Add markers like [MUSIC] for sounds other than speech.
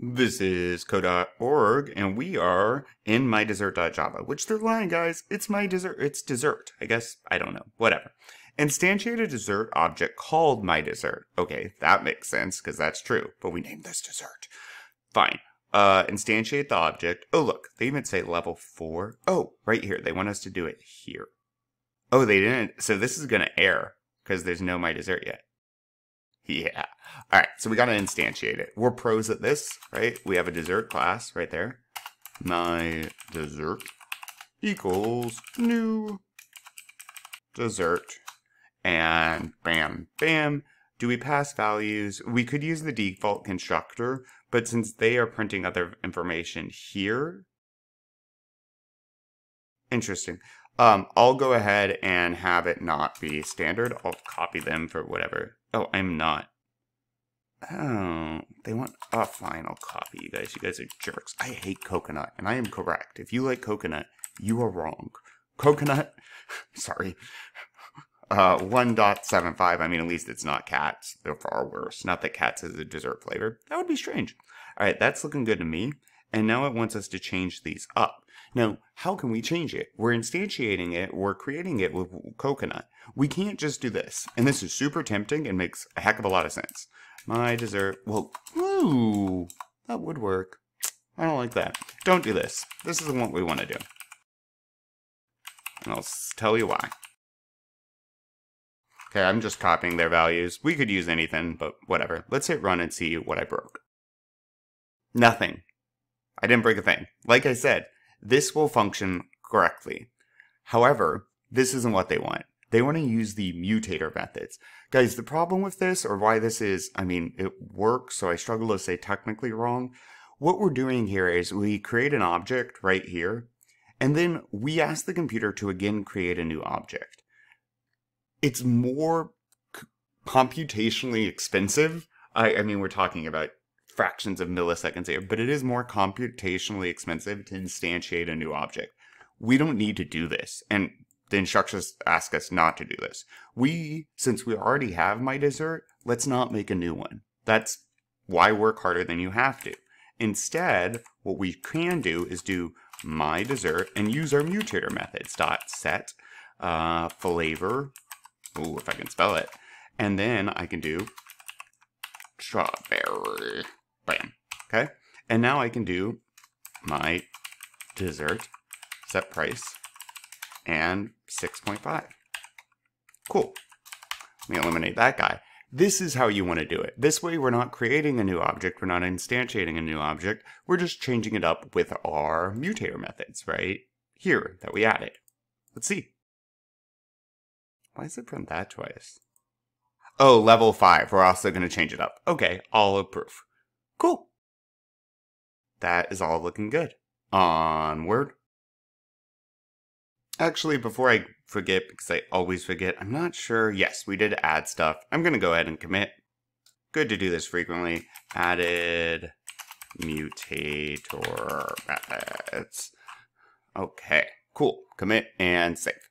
This is code.org, and we are in mydessert.java, which they're lying, guys. It's my dessert. It's dessert. I guess. I don't know. Whatever. Instantiate a dessert object called my dessert. Okay, that makes sense because that's true, but we named this dessert. Fine. Uh, instantiate the object. Oh, look, they even say level four. Oh, right here. They want us to do it here. Oh, they didn't. So this is going to error because there's no my dessert yet. Yeah. All right. So we got to instantiate it. We're pros at this, right? We have a dessert class right there. My dessert equals new dessert. And bam, bam. Do we pass values? We could use the default constructor, but since they are printing other information here, interesting. Um, I'll go ahead and have it not be standard. I'll copy them for whatever. Oh, I'm not. Oh, they want a final copy, you guys. You guys are jerks. I hate coconut, and I am correct. If you like coconut, you are wrong. Coconut, [LAUGHS] sorry. Uh, 1.75, I mean, at least it's not cats. They're far worse. Not that cats is a dessert flavor. That would be strange. All right, that's looking good to me. And now it wants us to change these up. Now, how can we change it? We're instantiating it, we're creating it with coconut. We can't just do this. And this is super tempting and makes a heck of a lot of sense. My dessert, well, ooh, that would work. I don't like that. Don't do this. This isn't what we want to do. And I'll tell you why. Okay, I'm just copying their values. We could use anything, but whatever. Let's hit run and see what I broke. Nothing. I didn't break a thing. Like I said, this will function correctly. However, this isn't what they want. They want to use the mutator methods. Guys, the problem with this, or why this is, I mean, it works, so I struggle to say technically wrong. What we're doing here is we create an object right here, and then we ask the computer to again create a new object. It's more computationally expensive. I, I mean, we're talking about fractions of milliseconds here, but it is more computationally expensive to instantiate a new object. We don't need to do this. And the instructions ask us not to do this. We, since we already have my dessert, let's not make a new one. That's why work harder than you have to. Instead, what we can do is do my dessert and use our mutator methods dot set uh, flavor. Ooh, if I can spell it. And then I can do strawberry. Okay. And now I can do my dessert, set price, and 6.5. Cool. Let me eliminate that guy. This is how you want to do it. This way we're not creating a new object, we're not instantiating a new object, we're just changing it up with our mutator methods, right? Here, that we added. Let's see. Why is it print that twice? Oh, level 5. We're also going to change it up. Okay, all approve. Cool. That is all looking good. Onward. Actually, before I forget, because I always forget, I'm not sure. Yes, we did add stuff. I'm going to go ahead and commit. Good to do this frequently. Added mutator. Okay, cool. Commit and save.